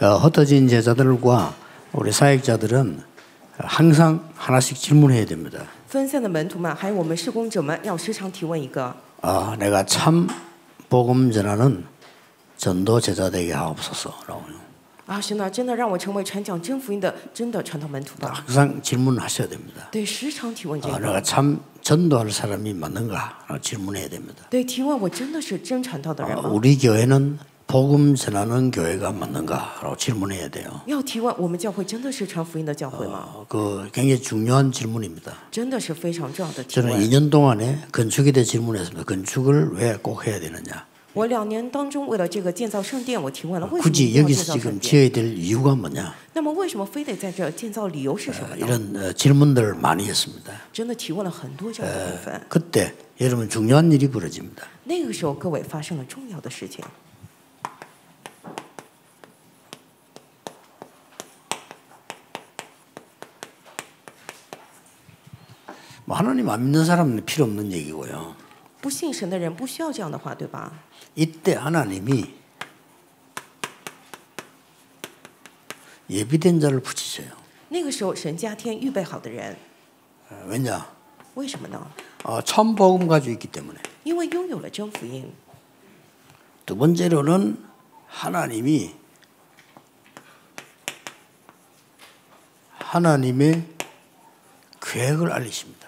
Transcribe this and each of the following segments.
어, 흩어진 제자들과 우리 사역자들은 항상 하나씩 질문해야 됩니다. 分散的门徒们，还有我们施工者们，要时常提问一个： 아, 내가 참 복음 전하는 전도 제자 되게 하옵소서라고 啊，神啊，真的让我成为传讲真福音的真的传道门徒吧。 항상 질문하셔야 됩니다. 对，时常提问这 아, 个。 내가 참 전도할 사람이 맞는가 라고 질문해야 됩니다. 对，提问我真的是真传道的人 아, 吗？ 우리 교회는 복음 전하는 교회가 맞는가 라고 질문해야 돼요. 要提问，我们教会真的是传福音的教会吗？ 어, 그 굉장히 중요한 질문입니다. 真的是非常重要的提 저는 问。 2년 동안에 건축에 대해 질문했습니다. 건축을 왜 꼭 해야 되느냐? 我两年当中，为了这个建造圣殿，我提问了为什么一 굳이 定要建 여기서 造圣 지금 殿？ 지어야 될 이유가 뭐냐? 那么为什么非得在这建造？理由是什么呢？ 이런 어, 질문들을 많이 했습니다. 真的提问了很多这样的部分。 그때 여러분 중요한 일이 벌어집니다. 那个时候，各位发生了重要的事情。 뭐 하나님 안 믿는 사람은 필요 없는 얘기고요. 不信神的人不需要这样的话，对吧？ 이때 하나님이 예비된 자를 붙이셔요. 那个时候，神加添预备好的人， 어, 왜냐? 为什么呢？ 어, 참 복음 가지고 있기 때문에. 因为拥有了真福音。 두 번째로는 하나님이 하나님의 계획을 알리십니다.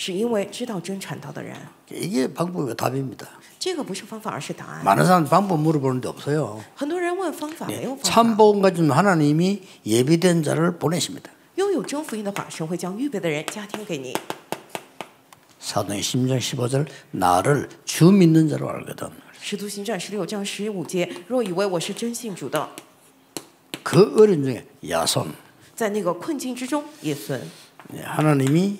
是因为知道真传道的人。 이게 방법이 답입니다. 这个不是方法，而是答案。 많은 사람 방법 물어보는데 없어요. 很多人问方法，没有 네, 方法。 참 복음 가진 하나님이 예비된 자를 보내십니다. 拥有真福音的话，神会将预备的人加添给你。 사도행 16장 15절 나를 주 믿는 자로 알거든. 使徒行传十六章十五节，若以为我是真信主的， 그 어린 중에 야손 在那个困境之中，叶孙 네, 하나님이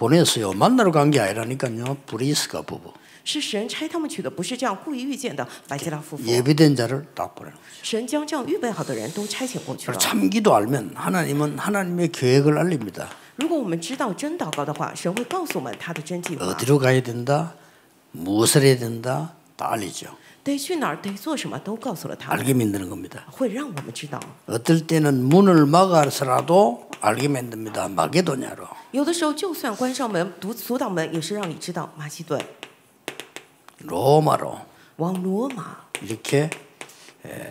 보냈어요. 만나러 간 게 아니라니까요. 브리스가 부부 是神差他们去的，不是这样故意遇见的。百基拉夫妇， 예비된 자를 딱 보내는 거죠. 神将这样预备好的人都差遣过去了。 참 기도 알면 하나님은 하나님의 계획을 알립니다. 如果我们知道真祷告的话，神会告诉我们他的真计划， 어디로 가야 된다, 무엇을 해야 된다 다 알리죠. 得去哪儿，得做什么，都告诉了他们， 알게 만드는 겁니다. 会让我们知道。 어떨 때는 문을 막아서라도 알게 만듭니다. 마게도냐로. 有的时候，就算关上门、阻阻挡门，也是让你知道马其顿 로마로 往罗马， 이렇게 에,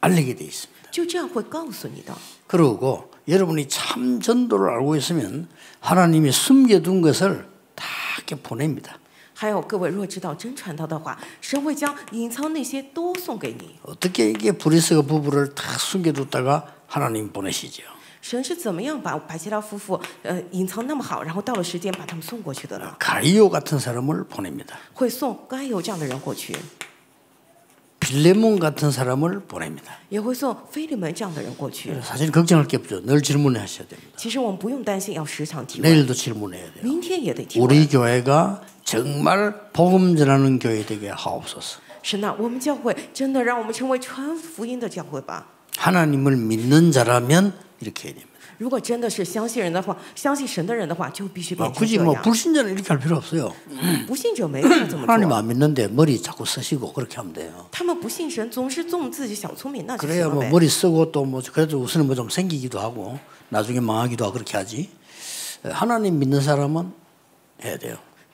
알리게 돼 있습니다. 就这样会告诉你的。 그리고 여러분이 참 전도를 알고 있으면 하나님이 숨겨둔 것을 다 이렇게 보냅니다. 还有各位，若知道真传道的话，神会将隐藏那些都送给你。 어떻게 이게 브리스가 부부를 다 숨겨뒀다가 하나님 보내시죠. 神是怎么样把百基拉夫妇呃隐藏那么好，然后到了时间把他们送过去的呢？ 가이오 같은 사람을 보냅니다. 会送该有这样的人过去， 빌레몬 같은 사람을 보냅니다. 也会送菲利门这样的人过去。 사실 걱정할 게 없죠. 늘 질문하셔야 됩니다. 其实我们不用担心，要时常提问， 내일도 질문해야 돼요. 明天也得提问。 우리 교회가 정말 복음 전하는 교회 되게 하옵소서. 神呐，我们教会真的让我们成为传福音的教会吧。 하나님을 믿는 자라면 이렇게 해야 됩니다. 如果真的是相信人的话，相信神的人的话，就必须 아, 变成 굳이 这 뭐 样。 불신자는 이렇게 할 필요 없어요. 不信者没必要这么 하나님 做。 안 믿는데 머리 자꾸 쓰시고 그렇게 하면 돼요. 他们不信神，总是纵自己小聪明，那就 그래야 行了 뭐 呗。 머리 쓰고 또 뭐 그래도 우선은 뭐 좀 생기기도 하고 나중에 망하기도 하고 그렇게 하지. 하나님 믿는 사람은 해야 돼요.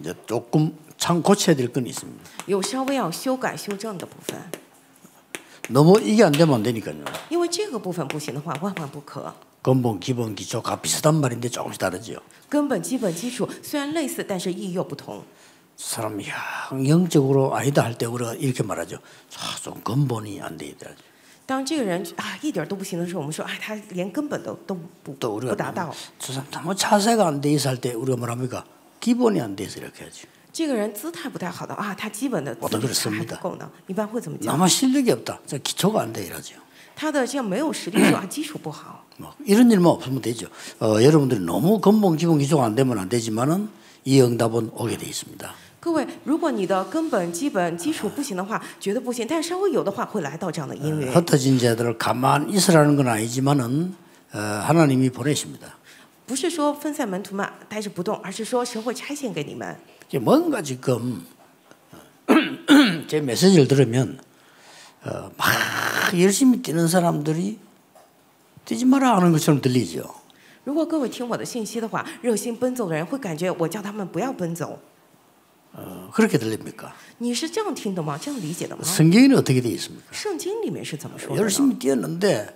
이제 조금 참 고쳐야 될 건 있습니다. 有稍微要修改修正的部分， 너무 이게 안 되면 안 되니까요. 因为这个部分不行的话，万万不可。 근본, 기본, 기초가 비슷한 말인데 조금씩 다르죠. 根本、基本、基础虽然类似，但是意义又不同。 사람이 야, 영적으로 아니다 할 때 우리가 이렇게 말하죠. 아, 좀 근본이 안 돼 있다. 当这个人啊一点儿都不行的时候，我们说哎，他连根本都都不 또 不 우리가 达到。 저 사람 너무 차세가 안 돼 있어 할 때 우리가 뭐합니까? 기본이 안 돼서 이렇게 하지. 这个人姿态不太好的啊，他基本的我都资历还是生的不够呢。一般会怎么讲？ 나만 실력이 없다. 저 기초가 안 돼 이러죠. 他的这样没有实力，说啊基础不好。 뭐 이런 일만 없으면 되죠. 어, 여러분들이 너무 근본, 기본, 기초가 안 되면 안 되지만은 이 응답은 오게 돼 있습니다. 各位，如果你的根本、基本、基础不行的话，绝对不行。但是稍微有的话，会来到这样的因缘。 흩어진 자들을 가만 있으라는 건 아니지만은 어, 하나님이 보내십니다. 不是说分散门徒们呆着不动，而是说神会差遣给你们。 이게 뭔가 지금 제 메시지를 들으면 어, 막 열심히 뛰는 사람들이 뛰지 마라 하는 것처럼 들리죠. 如果各位听我的信息的话，热心奔走的人会感觉我叫他们不要奔走。 어, 그렇게 들립니까? 你是这样听的吗？这样理解的吗？ 성경에는 어떻게 되어 있습니까? 圣经里面是怎么说的呢？ 열심히 뛰었는데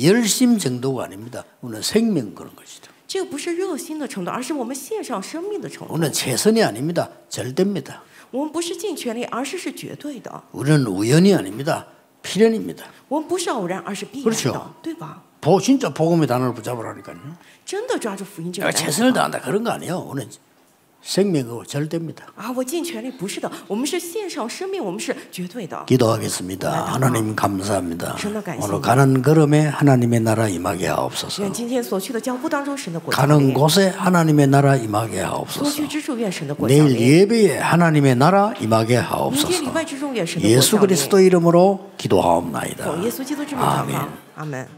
열심 정도가 아닙니다. 우리는 생명 그런 것이죠. 这个不是热心的程度，而是我们献上生命的程度。 우리는 최선이 아닙니다. 절대입니다. 我们不是尽全力，而是是绝对的。 우리는 우연이 아닙니다. 필연입니다. 我们不是偶然，而是必 그렇 然 죠 的，对吧？ 보 진짜 복음의 단어를 붙잡으라니까요. 真的抓住福音这个 내가 单词 최선을 다한다 그런 거 아니에요. 우리는 생명이고 절대입니다. 啊！我尽全力不是的，我们是献上生命，我们是绝对的。 기도하겠습니다. 하나님 감사합니다.神的感谢。 오늘 가는 걸음에 하나님의 나라 임하게 하옵소서. 愿今天所去的脚步当中，神的国降 가는 临； 곳에 하나님의 나라 임하게 所 하옵소서. 去之处，愿神的国降 내일 临； 예배에 하나님의 나라 임하게 明天礼 하옵소서. 拜之中，愿神的国 예수 降临。 그리스도 이름으로 기도하옵나이다. 奉耶稣基督之名祷 아멘. 告，阿门。